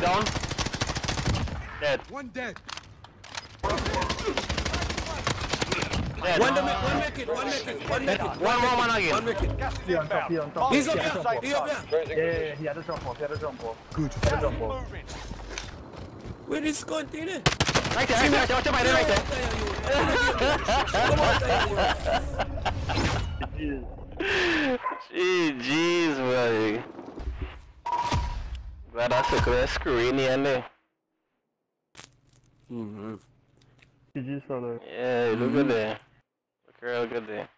Down. Dead. One dead. Dead. One to make, one make it, one make it, one make it. One more one again. One make it. Gas is He on top, inbound. he on top. He's up He had a there, jump he up off. there. Yeah, yeah, yeah, he had a jump off, he had a jump off. Good. He had a Gas is jump off. moving. Where is continue? Right there, right there, watch your body right there. Come on, you. Jeez. GG's, buddy. Glad I took that screen in there. Mhm. GG's, brother. Yeah, look good there. Look real good there.